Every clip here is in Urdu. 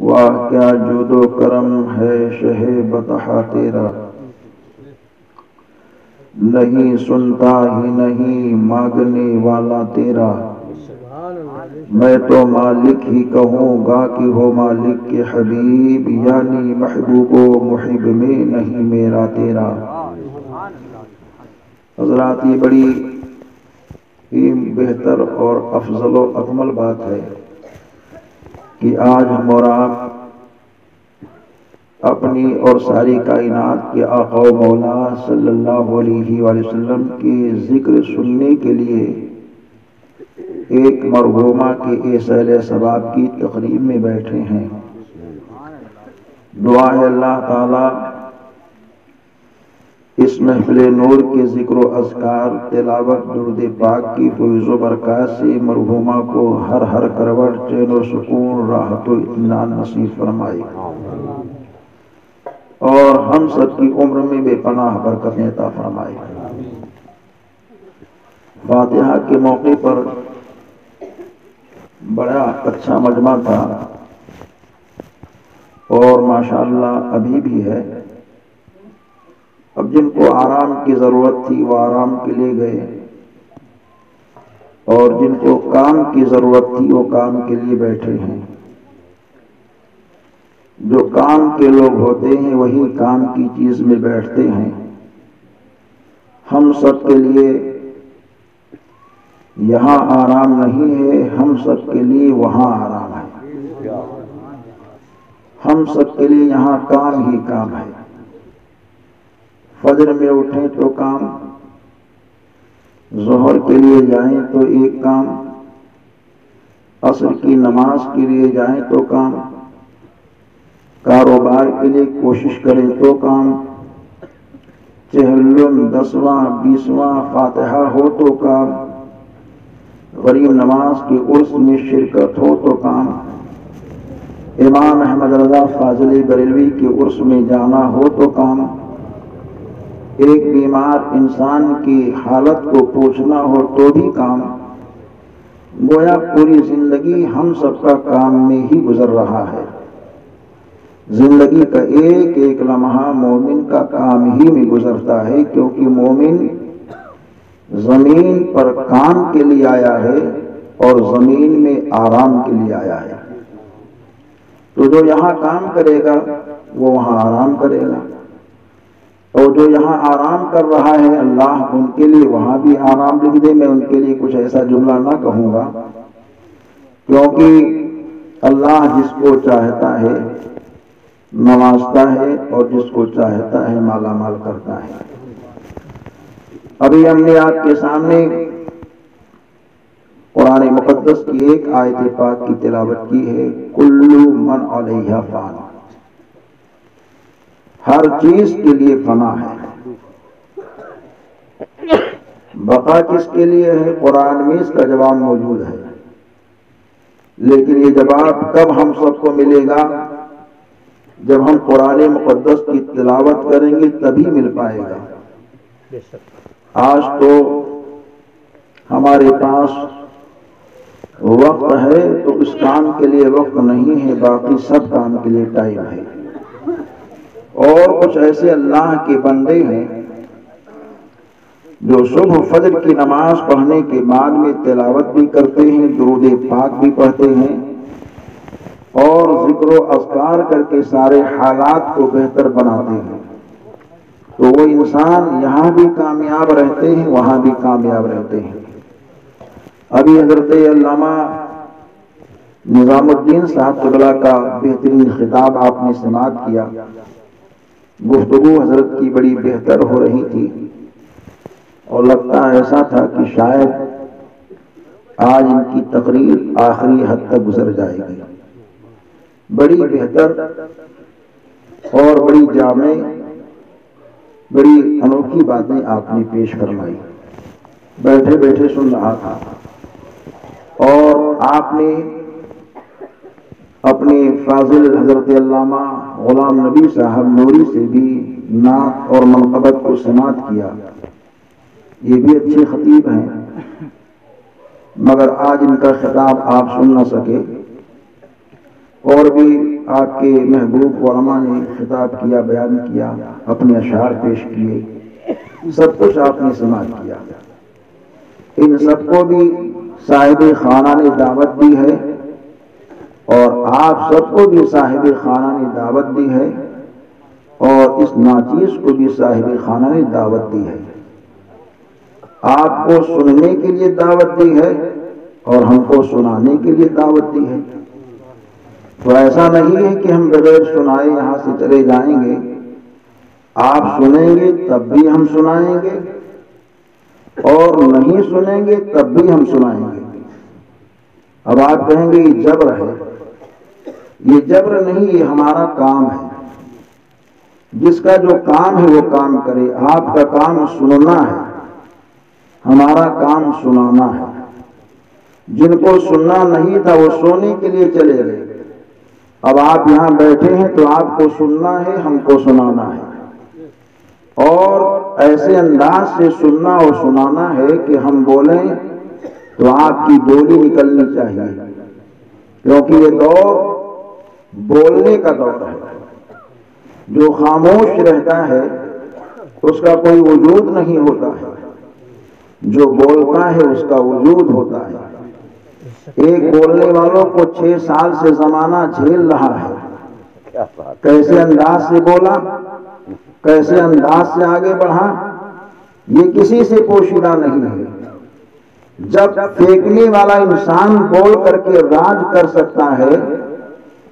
واہ کیا جود و کرم ہے شہ بتہا تیرا نہیں سنتا ہی نہیں مانگنے والا تیرا۔ میں تو مالک ہی کہوں گا کہ ہو مالک کے حبیب یعنی محبوب و محب میں نہیں میرا تیرا۔ حضرات، یہ بڑی ہی بہتر اور افضل و اکمل بات ہے۔ کہ آج ہم اور آپ اپنی اور ساری کائنات کے آقا و مولا صلی اللہ علیہ وآلہ وسلم کے ذکر سننے کے لیے ایک مرغومہ کے اصل ثواب کی تقریب میں بیٹھے ہیں۔ دعا ہے اللہ تعالی اس محفل نور کے ذکر و اذکار، تلاوت درد پاک کی فیض و برکات سے مرحومہ کو ہر ہر کروٹ چین و سکون، راحت و اطمینان نصیب فرمائے۔ اور ہم سب کی عمر میں بے پناہ برکت عطا فرمائے۔ فاتحہ کے موقع پر بڑا اچھا مجمع تھا۔ اور ماشاءاللہ ابھی بھی ہے۔ اب جن کو آرام کی ضرورت تھی وہ آرام کے لیے گئے۔ اور جن کو کام کی ضرورت تھی وہ کام کے لیے بیٹھے ہیں۔ جو کام کے لوگ ہوتے ہیں وہی کام کی چیز میں بیٹھتے ہیں۔ ہم سب کے لیے یہاں آرام نہیں ہے، ہم سب کے لیے وہاں آرام ہے۔ ہم سب کے لیے یہاں کام ہی کام ہے۔ فجر میں اٹھیں تو کام، ظہر کے لیے جائیں تو ایک کام، عصر کی نماز کے لیے جائیں تو کام، کاروبار کے لیے کوشش کریں تو کام، چہلم دسواں، بیسواں، فاتحہ ہو تو کام، غریب نماز کے عرص میں شرکت ہو تو کام۔ امام احمد رضا فاضل بریلوی کے عرص میں جانا ہو تو کام۔ ایک بیمار انسان کی حالت کو پوچھنا ہو تو بھی کام۔ گویا پوری زندگی ہم سب کا کام میں ہی گزر رہا ہے۔ زندگی کا ایک ایک لمحہ مومن کا کام ہی میں گزرتا ہے کیونکہ مومن زمین پر کام کے لیے آیا ہے اور زمین میں آرام کے لیے آیا ہے۔ تو جو یہاں کام کرے گا، وہ وہاں آرام کرے گا۔ اور جو یہاں آرام کر رہا ہے اللہ ان کے لیے، وہاں بھی آرام لکھ دے، میں ان کے لیے کچھ ایسا جملہ نہ کہوں گا۔ کیونکہ اللہ جس کو چاہتا ہے نوازتا ہے اور جس کو چاہتا ہے مالا مال کرتا ہے۔ ابھی ہم نے آپ کے سامنے قرآن مقدس کی ایک آیت پاک کی تلاوت کی ہے، کلو من علیہ فان۔ ہر چیز کے لیے فنا ہے۔ بقا کس کے لیے ہے؟ قرآن میں اس کا جواب موجود ہے۔ لیکن یہ جواب کب ہم سب کو ملے گا؟ جب ہم قرآن مقدس کی تلاوت کریں گے تبھی مل پائے گا۔ آج تو ہمارے پاس وقت ہے تو اس کام کے لیے وقت نہیں ہے، باقی سب کام کے لیے ٹائم ہے۔ اور کچھ ایسے اللہ کے بندے ہیں جو صبح فجر کی نماز پڑھنے کے بعد میں تلاوت بھی کرتے ہیں، درود پاک بھی پڑھتے ہیں اور ذکر و اذکار کر کے سارے حالات کو بہتر بناتے ہیں۔ تو وہ انسان یہاں بھی کامیاب رہتے ہیں، وہاں بھی کامیاب رہتے ہیں۔ ابھی حضرت علامہ نظام الدین صاحب قبلہ کا بہترین خطاب آپ نے سماعت کیا۔ گفتگو حضرت کی بڑی بہتر ہو رہی تھی اور لگتا ایسا تھا کہ شاید آج ان کی تقریر آخری حد تک گزر جائے گی۔ بڑی بہتر اور بڑی جامع، بڑی انوکھی باتیں آپ نے پیش فرمائی۔ بیٹھے بیٹھے سن رہا تھا۔ اور آپ نے اپنے فاضل حضرت علامہ غلام نبی صاحب نوری سے بھی نعت اور منقبت کو سماعت کیا۔ یہ بھی اچھے خطیب ہیں۔ مگر آج ان کا خطاب آپ سن نہ سکے۔ اور بھی آپ کے محبوب علماء نے خطاب کیا، بیان کیا، اپنے اشعار پیش کیے۔ سب کچھ آپ نے سماعت کیا۔ ان سب کو بھی صاحب خانہ نے دعوت دی ہے۔ اور آپ سب کو بھی صاحب خانہ نے دعوت دی ہے اور اس ناچیز کو بھی صاحب خانہ نے دعوت دی ہے۔ آپ کو سننے کے لیے دعوت دی ہے اور ہم کو سنانے کے لیے دعوت دی ہے۔ تو ایسا نہیں ہے کہ ہم بغیر سنائے یہاں سے چلے جائیں گے۔ آپ سنیں گے تب بھی ہم سنائیں گے اور نہیں سنیں گے تب بھی ہم سنائیں گے۔ اب آپ کہیں گے یہ جبر ہے۔ یہ جبر نہیں، یہ ہمارا کام ہے۔ جس کا جو کام ہے، وہ کام کرے۔ آپ کا کام سننا ہے۔ ہمارا کام سنانا ہے۔ جن کو سننا نہیں تھا، وہ سونے کے لیے چلے گئے۔ اب آپ یہاں بیٹھے ہیں تو آپ کو سننا ہے، ہم کو سنانا ہے۔ اور ایسے انداز سے سننا اور سنانا ہے کہ ہم بولیں تو آپ کی بولی نکلنی چاہیے۔ کیونکہ یہ دور بولنے کا دور ہے جو خاموش رہتا ہے اس کا کوئی وجود نہیں ہوتا ہے۔ جو بولتا ہے اس کا وجود ہوتا ہے۔ ایک بولنے والوں کو چھ سال سے زمانہ جھیل رہا ہے؟ کیسے انداز سے بولا؟ کیسے انداز سے آگے بڑھا؟ یہ کسی سے پوشیدہ نہیں ہے۔ جب پھینکنے والا انسان بول کر کے راج کر سکتا ہے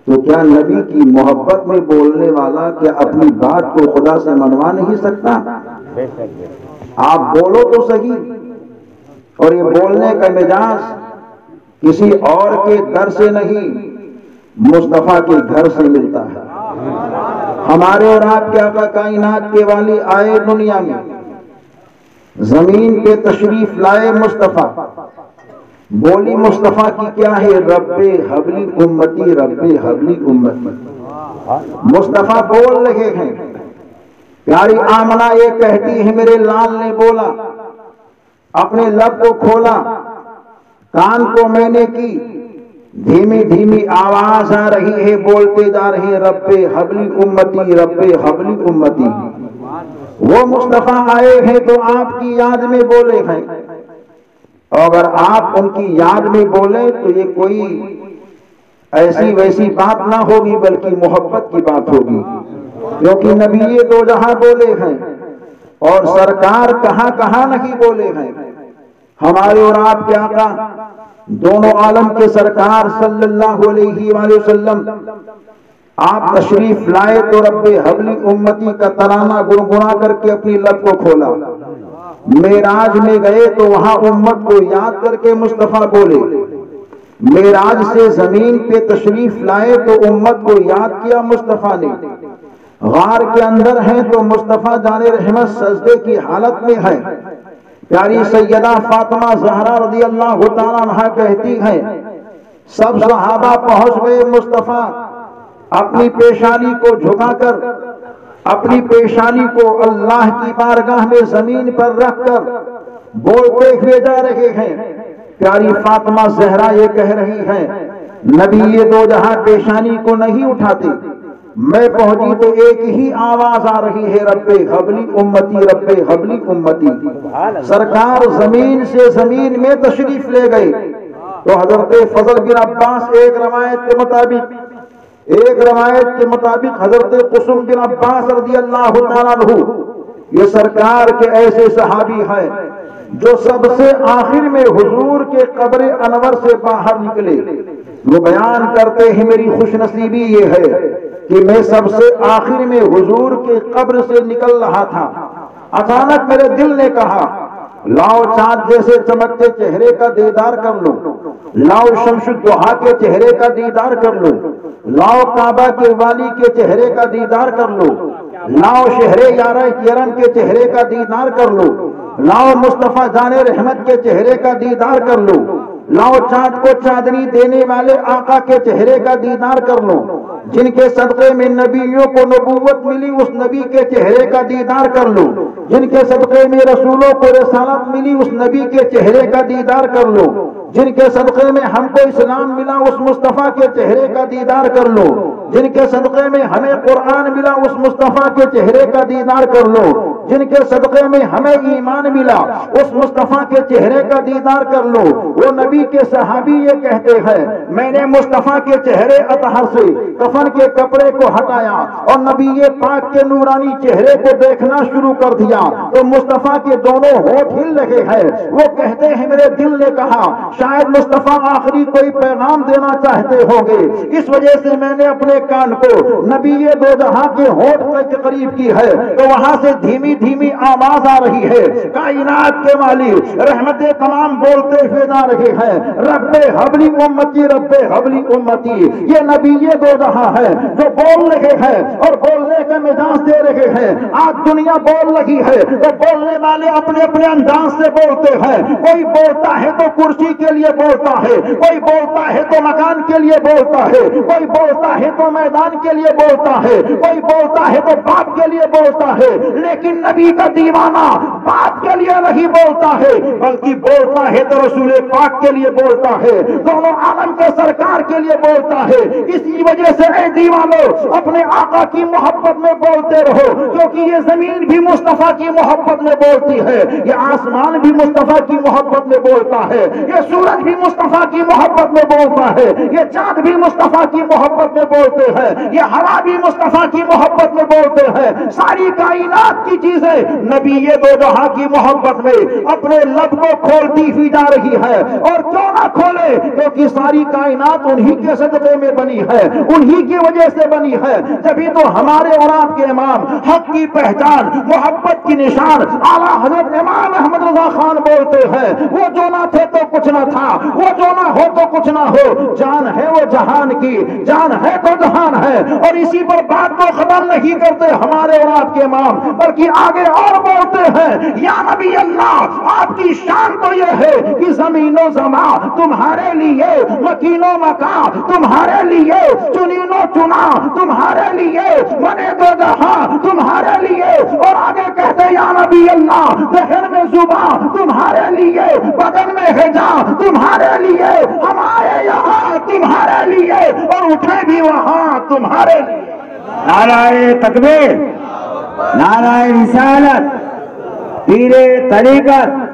تو کیا نبی کی محبت میں بولنے والا کیا اپنی بات کو خدا سے منوا نہیں سکتا؟ آپ بولو تو صحیح۔ اور یہ بولنے کا مزاج کسی اور کے در سے نہیں، مصطفیٰ کے گھر سے ملتا ہے۔ ہمارے اور آپ کے آقا کائنات کے والی آئے دنیا میں، زمین پہ تشریف لائے مصطفیٰ۔ بولی مصطفیٰ کی کیا ہے؟ رب حبلی امتی، رب حبلی امتی۔ مصطفیٰ بول رہے ہیں۔ پیاری آمنا یہ کہتی ہے، میرے لال نے بولا، اپنے لب کو کھولا، کان کو میں نے کی۔ دھیمی دھیمی آواز آ رہی ہے، بولتے جا رہے رب حبلی امتی، رب حبلی امتی۔ وہ مصطفیٰ آئے ہیں تو آپ کی یاد میں بولے ہیں۔ اگر آپ ان کی یاد میں بولے تو یہ کوئی ایسی ویسی بات نہ ہوگی، بلکہ محبت کی بات ہوگی۔ کیونکہ نبی دو جہاں بولے ہیں اور سرکار کہاں کہاں نہیں بولے ہیں۔ ہمارے اور آپ کے آقا دونوں عالم کے سرکار صلی اللہ علیہ وآلہ وسلم، آپ تشریف لائے تو رب حبلی امتی کا ترانہ گنگنا کر کے اپنی لب کو کھولا۔ میراج میں گئے تو وہاں امت کو یاد کر کے مصطفیٰ بولے، میراج سے زمین پہ تشریف لائے تو امت کو یاد کیا مصطفیٰ نے۔ غار کے اندر ہیں تو مصطفیٰ جان رحمت سجدے کی حالت میں ہے۔ پیاری سیدہ فاطمہ زہرا رضی اللہ تعالیٰ عنہ کہتی ہیں سب صحابہ پہنچ گئے مصطفیٰ، اپنی پیشانی کو جھکا کر اپنی پیشانی کو اللہ کی بارگاہ میں زمین پر رکھ کر بولتے ہوئے جا رہے ہیں۔ پیاری فاطمہ زہرا یہ کہہ رہی ہیں، نبی یہ دو جہاں پیشانی کو نہیں اٹھاتے، میں پہنچی تو ایک ہی آواز آ رہی ہے، رب حبلی امتی، رب حبلی امتی۔ سرکار زمین سے زمین میں تشریف لے گئے۔ تو حضرت فضل بن عباس ایک روایت کے مطابق ایک روایت کے مطابق حضرت قسم بن عباس رضی اللہ تعالیٰ عنہ، یہ سرکار کے ایسے صحابی ہیں جو سب سے آخر میں حضور کے قبر انور سے باہر نکلے۔ وہ بیان کرتے ہیں، میری خوش نصیبی یہ ہے کہ میں سب سے آخر میں حضور کے قبر سے نکل رہا تھا۔ اچانک میرے دل نے کہا لاؤ چاند جیسے چمکتے چہرے کا دیدار کر لو لاؤ شمش دوہا کے چہرے کا دیدار کر لو لاؤ کعبہ کے والی کے چہرے کا دیدار کر لو لاؤ شہر یارہ کرم کے چہرے کا دیدار کر لو لاؤ مصطفیٰ جان رحمت کے چہرے کا دیدار کر لو لاؤ چاند کو چاندنی دینے والے آقا کے چہرے کا دیدار کر لو جن کے صدقے میں نبیوں کو نبوت ملی، اس نبی کے چہرے کا دیدار کر لو جن کے صدقے میں رسولوں کو رسالت ملی، اس نبی کے چہرے کا دیدار کر لو جن کے صدقے میں ہم کو اسلام ملا، اس مصطفیٰ کے چہرے کا دیدار کر لو جن کے صدقے میں ہمیں قرآن ملا، اس مصطفیٰ کے چہرے کا دیدار کر لو جن کے صدقے میں ہمیں ایمان ملا، اس مصطفیٰ کے چہرے کا دیدار کر لو وہ نبی کے صحابی یہ کہتے ہیں، میں نے مصطفیٰ کے چہرے اطہر سے کفن کے کپڑے کو ہٹایا اور نبی پاک کے نورانی چہرے کو دیکھنا شروع کر دیا۔ تو مصطفیٰ کے دونوں ہوٹ ہل رہے ہیں۔ وہ کہتے ہیں، میرے دل نے کہا، شاید مصطفیٰ آخری کوئی پیغام دینا چاہتے ہوں گے۔ اس وجہ سے میں نے اپنے کان کو نبی دو جہاں کے ہوٹ کے قریب کی ہے۔ تو وہاں سے دھیمی دھیمی آواز آ رہی ہے۔ کائنات کے والی رحمت تمام بولتے ہوئے جا رہے ہیں۔ رب حبلی امتی رب حبلی امتی. یہ نبی یہ دو جہاں ہے جو بول رہے ہیں اور بولنے کا مزاج دے رہے ہیں. آج دنیا بول رہی ہے تو بولنے والے اپنے اپنے انداز سے بولتے ہیں. کوئی بولتا ہے تو کرسی کے لیے بولتا ہے. کوئی بولتا ہے تو مکان کے لیے بولتا ہے. کوئی بولتا ہے تو میدان کے لیے بولتا ہے. کوئی بولتا ہے تو باپ کے لیے بولتا ہے. لیکن نبی کا دیوانہ بات کے لیے نہیں بولتا ہے، بلکہ بولتا ہے تو رسول پاک کے لیے بولتا ہے۔ دونوں عالم کے سرکار کے لیے بولتا ہے۔ اسی وجہ سے اے دیوانو، اپنے آقا کی محبت میں بولتے رہو، کیونکہ یہ زمین بھی مصطفیٰ کی محبت میں بولتی ہے۔ یہ آسمان بھی مصطفیٰ کی محبت میں بولتا ہے۔ یہ سورج بھی مصطفیٰ کی محبت میں بولتا ہے۔ یہ چاند بھی مصطفیٰ کی محبت میں بولتے ہیں۔ یہ ہوا بھی مصطفیٰ کی محبت میں بولتے ہیں۔ ساری کائنات کی چیزیں نبی یہ دو جہاں کی محبت میں اپنے لب کو کھولتی ہوئی جا رہی ہے اور کیوں نہ کھولے کیونکہ ساری کائنات انہی کے صدقے میں بنی ہے، انہی کی وجہ سے بنی ہے۔ جبھی تو ہمارے اور آپ کے امام حق کی پہچان، محبت کی نشان اعلیٰ حضرت امام احمد رضا خان بولتے ہیں۔ وہ جو نہ تھے تو کچھ نہ تھا، وہ جو نہ ہو تو کچھ نہ ہو۔ جان ہے وہ جہان کی، جان ہے تو جہان ہے۔ اور اسی پر بات کو ختم نہیں کرتے ہمارے اور آپ کے امام، بلکہ آگے اور بولتے ہیں، یا نبی اللہ، آپ کی شان تو یہ ہے کہ زمین و زما تمہارے لیے مکین و مکا تمہارے لیے چنین و چنا تمہارے لیے بنے دو جہاں تمہارے لیے۔ اور آگے کہتے یا نبی اللہ ذہن میں زبان تمہارے لیے، بدن میں ہے جا تمہارے لیے۔ ہم آئے یہاں تمہارے لیے، اور اٹھے بھی وہاں تمہارے لیے۔ نعرہ تکبیر، نعرہ رسالت، پیر طریقت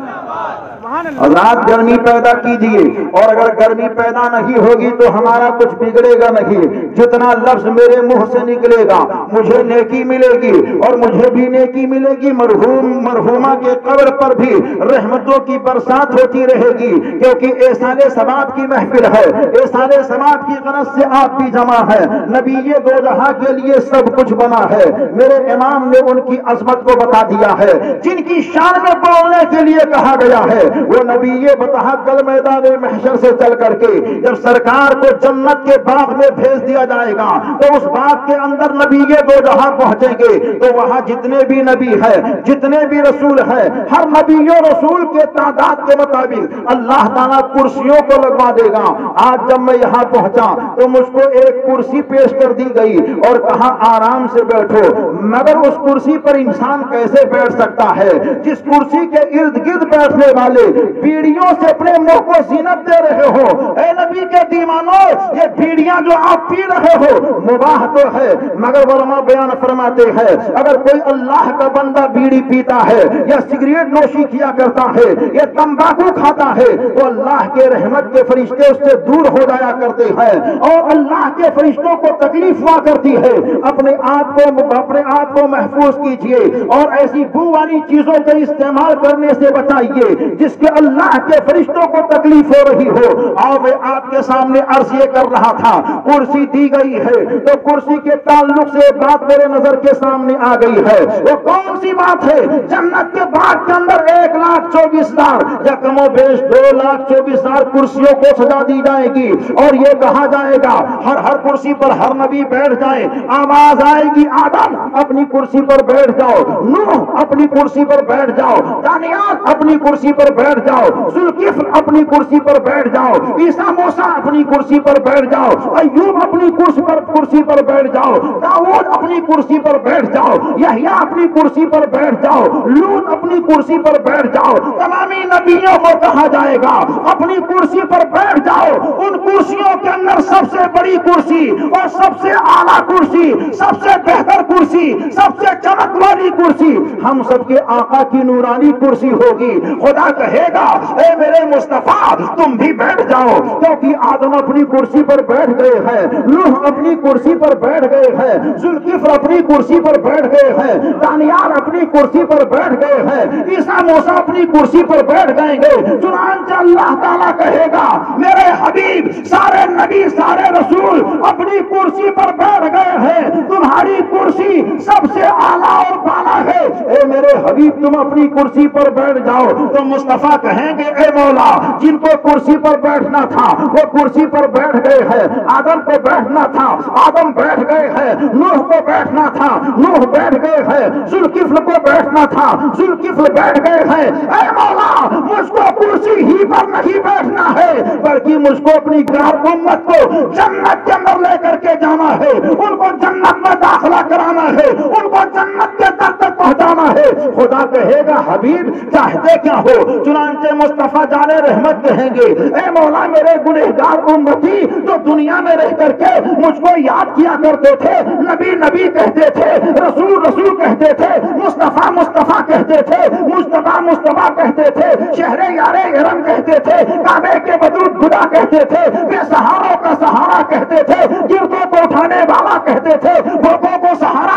اور رات گرمی پیدا کیجیے، اور اگر گرمی پیدا نہیں ہوگی تو ہمارا کچھ بگڑے گا نہیں۔ جتنا لفظ میرے منہ سے نکلے گا، مجھے نیکی ملے گی، اور مجھے بھی نیکی ملے گی۔ مرحوم مرحومہ کے قبر پر بھی رحمتوں کی برسات ہوتی رہے گی، کیونکہ احسان ثواب کی محفل ہے۔ احسان ثواب کی غرض سے آپ بھی جمع ہے نبی یہ دو جہاں کے لیے سب کچھ بنا ہے۔ میرے امام نے ان کی عظمت کو بتا دیا ہے، جن کی شان میں بولنے کے لیے کہا گیا ہے۔ وہ نبی یہ بتا کل میدان محشر سے چل کر کے جب سرکار کو جنت کے باغ میں بھیج دیا جائے گا تو اس باغ کے اندر نبی یہ دو جہاں پہنچیں گے تو وہاں جتنے بھی نبی ہے جتنے بھی رسول ہے ہر نبی و رسول کے تعداد کے مطابق اللہ تعالیٰ کرسیوں کو لگوا دے گا۔ آج جب میں یہاں پہنچا تو مجھ کو ایک کرسی پیش کر دی گئی اور کہا، آرام سے بیٹھو۔ مگر اس کرسی پر انسان کیسے بیٹھ سکتا ہے؟ جس کرسی کے ارد گرد بیٹھنے والے بیڑیوں سے اپنے منہ کو زینت دے رہے ہو۔ اے نبی کے دیوانوں، یہ بیڑیاں جو آپ پی رہے ہو، مباح تو ہے، مگر ورما بیان فرماتے ہیں، اگر کوئی اللہ کا بندہ بیڑی پیتا ہے، یا سگریٹ نوشی کیا کرتا ہے، یا تمباکو کھاتا ہے، تو اللہ کے رحمت کے فرشتے اس سے دور ہو جایا کرتے ہیں۔ اور اللہ کے فرشتوں کو تکلیف ہوا کرتی ہے۔ اپنے آپ کو، اپنے آپ کو محفوظ کیجیے، اور ایسی بو والی چیزوں کے استعمال کرنے سے بچائیے، جس کے اللہ کے فرشتوں کو تکلیف ہو رہی ہو۔ اور میں آپ کے سامنے عرض یہ کر رہا تھا، کرسی دی گئی ہے تو کرسی کے تعلق سے بات میرے نظر کے سامنے آ گئی ہے۔ وہ کون سی بات ہے؟ جنت کے باغ کے اندر ایک لاکھ چوبیس ہزار یا کم و بیش دو لاکھ چوبیس ہزار کرسیوں کو سجا دی جائے گی۔ اور یہ کہا جائے گا، ہر ہر کرسی پر ہر نبی بیٹھ جائے، آواز آئے گی، آدم اپنی کرسی پر بیٹھ جاؤ، نوح اپنی کرسی پر بیٹھ جاؤ، دانیال اپنی کرسی پر بیٹھ جاؤ۔ ذوالکفل اپنی کرسی پر بیٹھ جاؤ۔ عیسا موسا اپنی کرسی پر بیٹھ جاؤ۔ ایوب اپنی کرسی پر کرسی پر بیٹھ جاؤ۔ داؤد اپنی کرسی پر بیٹھ جاؤ۔ یحییٰ اپنی کرسی پر بیٹھ جاؤ۔ لوت اپنی کرسی پر بیٹھ جاؤ۔ تمامی نبیوں کو کہا جائے گا، اپنی کرسی پر بیٹھ جاؤ۔ ان کرسیوں کے اندر سب سے بڑی کرسی اور سب سے اعلیٰ کرسی، سب سے بہتر کرسی، سب سے چمک والی کرسی۔ ہم سب کے آقا کی نورانی کرسی ہوگی۔ خدا کہے کہے گا، اے میرے مصطفیٰ، تم بھی بیٹھ جاؤ. کیونکہ آدم اپنی کرسی پر بیٹھ گئے ہیں، نوح اپنی کرسی پر بیٹھ گئے ہیں ذوالکفر اپنی کرسی پر بیٹھ گئے ہیں، دانیال اپنی کرسی پر بیٹھ گئے ہیں، عیسیٰ موسیٰ اپنی کرسی پر بیٹھ گئے گے۔ چنانچہ اللہ تعالیٰ کہے گا، میرے حبیب، سارے نبی، سارے رسول اپنی کرسی پر بیٹھ گئے ہیں، تمہاری کرسی سب سے اعلیٰ اور بالا ہے۔ اے میرے حبیب، تم اپنی کرسی پر بیٹھ جاؤ۔ تو مصطفیٰ کہیں گے، اے مولا، جن کو کرسی پر بیٹھنا تھا، وہ کرسی پر بیٹھ گئے ہیں۔ آدم کو بیٹھنا تھا، آدم بیٹھ گئے ہیں۔ نوح کو بیٹھنا تھا، نوح بیٹھ گئے ہیں۔ ذوالکفل کو بیٹھنا تھا، ذوالکفل بیٹھ گئے ہیں۔ اے مولا، مجھ کو کرسی ہی پر نہیں بیٹھنا ہے، بلکہ مجھ کو اپنی گھر امت کو جنت کے اندر لے کر کے جانا ہے۔ ان کو جنت میں داخلہ کرانا ہے۔ ان کو جنت کے در تک پہنچانا ہے۔ خدا کہے گا، حبیب، چاہتے کیا ہو؟ چنانچہ مصطفیٰ جان رحمت کہیں گے۔ اے مولا، میرے گنہگار امتی جو دنیا میں رہ کر کے مجھ کو یاد کیا کرتے تھے، نبی نبی کہتے تھے، رسول رسول کہتے تھے، مصطفیٰ مصطفیٰ کہتے تھے مصطفیٰ مصطفیٰ کہتے تھے، شہر یار ارم کہتے تھے، کعبے کے بدود خدا کہتے تھے، بے سہاروں کا سہارا کہتے تھے، گردوں کو اٹھانے والا کہتے تھے، بھوکوں کو سہارا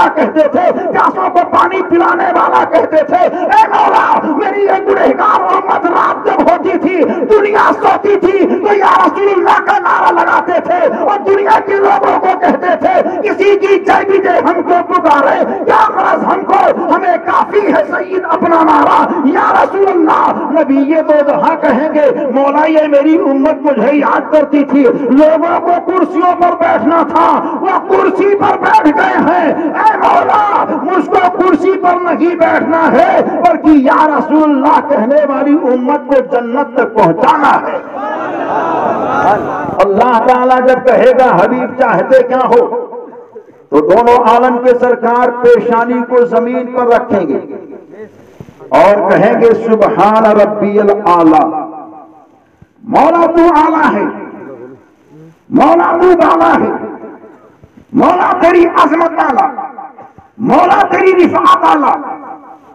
والا کہتے تھے، پیاسوں کو پانی پلانے والا کہتے تھے، اے مولا، میری یہ گنہگار امت رات جب ہوتی تھی، دنیا سوتی تھی، تو یا رسول اللہ کا نعرہ لگاتے تھے اور دنیا کے لوگوں کو کہتے تھے کسی کی جے بھی جے ہم کو پکارے، کیا غرض ہم کو؟ ہمیں کافی ہے سید اپنا نعرہ۔ یا رسول اللہ نبی یہ تو جہاں کہیں گے، مولا یہ میری امت مجھے یاد کرتی تھی، لوگوں کو کرسیوں پر بیٹھنا تھا، وہ کرسی پر بیٹھ گئے ہیں۔ اے مولا مجھ کو کرسی پر نہیں بیٹھنا ہے، بلکہ یا رسول اللہ کہنے والی امت کو جنت تک پہنچانا ہے۔ اللہ تعالیٰ جب کہے گا، حبیب چاہتے کیا ہو؟ تو دونوں عالم کے سرکار پیشانی کو زمین پر رکھیں گے۔ اور کہیں گے، سبحان ربی العالی۔ مولا تو آلہ ہے۔ مولا تو بالا ہے۔ مولا تیری عظمت آلہ مولا تیری رفعت آلہ،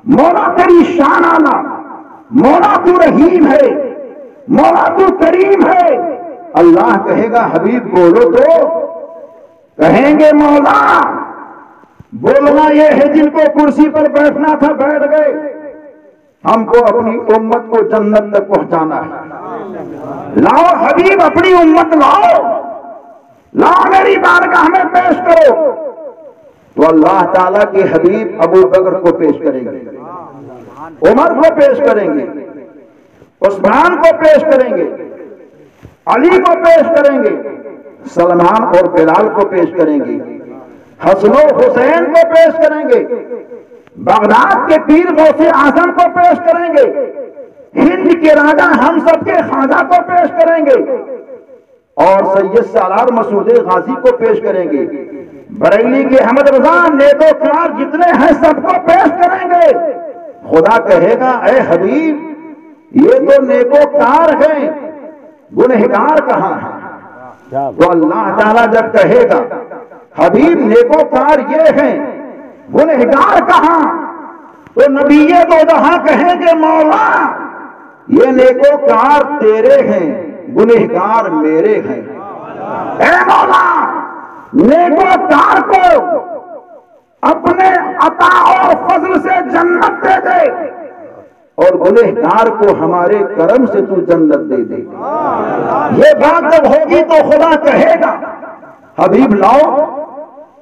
مولا تیری شان آلہ، مولا تو رحیم ہے، مولا تو کریم ہے۔ اللہ کہے گا، حبیب بولو تو۔ کہیں گے مولا، بولنا یہ ہے، جن کو کرسی پر بیٹھنا تھا، بیٹھ گئے۔ ہم کو اپنی امت کو جنت تک پہنچانا ہے۔ لاؤ حبیب، اپنی امت لاؤ۔ لاؤ میری بارگاہ میں پیش کرو۔ تو اللہ تعالیٰ کے حبیب ابو بکر کو پیش کریں گے۔ عمر کو پیش کریں گے۔ عثمان کو پیش کریں گے۔ علی کو پیش کریں گے۔ سلمان اور بلال کو پیش کریں گے۔ حسن و حسین کو پیش کریں گے۔ بغداد کے پیر غوث اعظم کو پیش کریں گے۔ ہند کے راجا ہم سب کے خواجہ کو پیش کریں گے۔ اور سید سالار مسعود غازی کو پیش کریں گے۔ بریلی کے احمد رضا نیتو کار جتنے ہیں سب کو پیش کریں گے۔ خدا کہے گا، اے حبیب، یہ تو نیکو کار ہیں، گنہگار کہاں ہے تو اللہ تعالیٰ جب کہے گا، حبیب نیکو کار یہ ہیں، گنہگار کہاں؟ تو نبی دو جہاں کہیں گے، مولا، یہ نیکو کار تیرے ہیں، گنہگار میرے ہیں۔ اے مولا نیکو کار کو اپنے عطا اور فضل سے جنت دے دے اور گنہگار کو ہمارے کرم سے تو جنت دے دے۔ یہ بات جب ہوگی تو خدا کہے گا، حبیب لاؤ،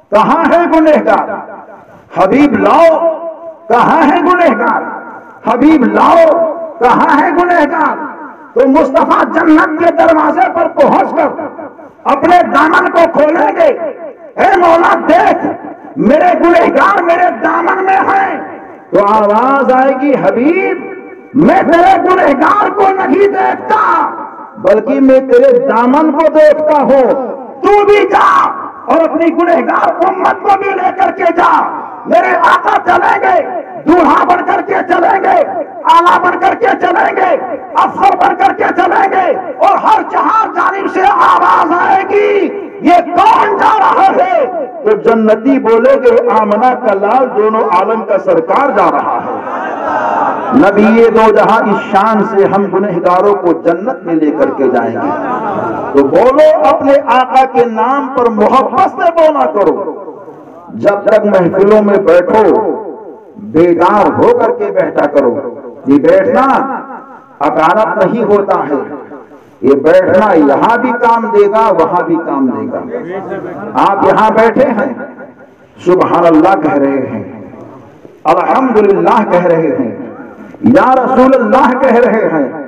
کہاں ہے گنہگار؟ حبیب لاؤ، کہاں ہے گنہگار؟ حبیب لاؤ، کہاں ہے گنہگار؟ تو مصطفیٰ جنت کے دروازے پر پہنچ کر اپنے دامن کو کھولیں گے۔ اے مولا، دیکھ، میرے گنہگار میرے دامن میں ہیں۔ تو آواز آئے گی، حبیب، میں تیرے گنہگار کو نہیں دیکھتا، بلکہ میں تیرے دامن کو دیکھتا ہوں۔ تو بھی جا اور اپنی گنہگار امت کو بھی لے کر کے جا۔ میرے آقا چلیں گے۔ دولہا بن کر کے چلیں گے، آلہ بن کر کے چلیں گے، افسر بن کر کے چلیں گے، اور ہر چہار جانب سے آواز آئے گی، یہ کون جا رہا ہے؟ تو جنتی بولے گے آمنا کا لال دونوں عالم کا سرکار جا رہا ہے۔ نبی دو جہاں اس شان سے ہم گنہگاروں کو جنت میں لے کر کے جائیں گے۔ تو بولو اپنے آقا کے نام پر محبت سے بولا کرو۔ جب تک محفلوں میں بیٹھو بیدار ہو کر کے بیٹھا کرو۔ یہ بیٹھنا اکارت نہیں ہوتا ہے۔ یہ بیٹھنا یہاں بھی کام دے گا، وہاں بھی کام دے گا۔ آپ یہاں بیٹھے ہیں۔ سبحان اللہ کہہ رہے ہیں۔ الحمدللہ کہہ رہے ہیں۔ یا رسول اللہ کہہ رہے ہیں۔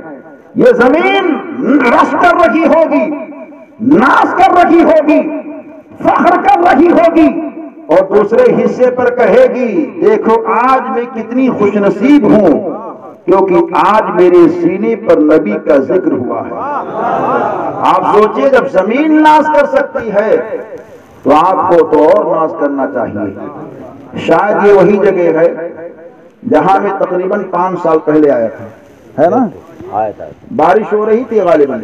یہ زمین رس کر رہی ہوگی، ناس کر رہی ہوگی، فخر کر رہی ہوگی۔ اور دوسرے حصے پر کہے گی دیکھو آج میں کتنی خوش نصیب ہوں کیونکہ آج میرے سینے پر نبی کا ذکر ہوا ہے۔ آپ سوچئے جب زمین ناس کر سکتی ہے تو آپ کو تو اور ناس کرنا چاہیے۔ شاید یہ وہی جگہ ہے جہاں میں تقریباً پانچ سال پہلے آیا تھا۔ ہے نا؟ بارش ہو رہی تھی غالباً۔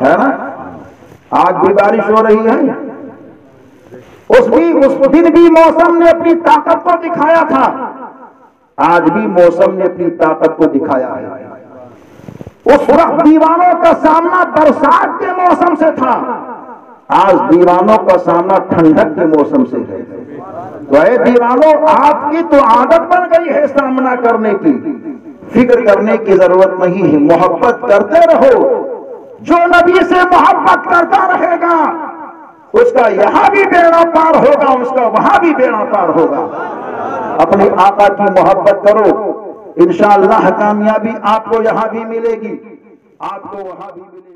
ہے نا؟ آج بھی بارش ہو رہی ہے؟ اس بھی اس دن بھی موسم نے اپنی طاقت کو دکھایا تھا۔ آج بھی موسم نے اپنی طاقت کو دکھایا ہے۔ اس وقت دیوانوں کا سامنا برسات کے موسم سے تھا۔ آج دیوانوں کا سامنا ٹھنڈک کے موسم سے ہے۔ تو اے دیوانوں، آپ کی تو عادت بن گئی ہے سامنا کرنے کی۔ فکر کرنے کی ضرورت نہیں ہے۔ محبت کرتے رہو۔ جو نبی سے محبت کرتا رہے گا اس کا یہاں بھی بیڑا پار ہوگا، اس کا وہاں بھی بیڑا پار ہوگا۔ اپنے آقا کی محبت کرو۔ انشاءاللہ کامیابی آپ کو یہاں بھی ملے گی۔ آپ کو وہاں بھی ملے گی۔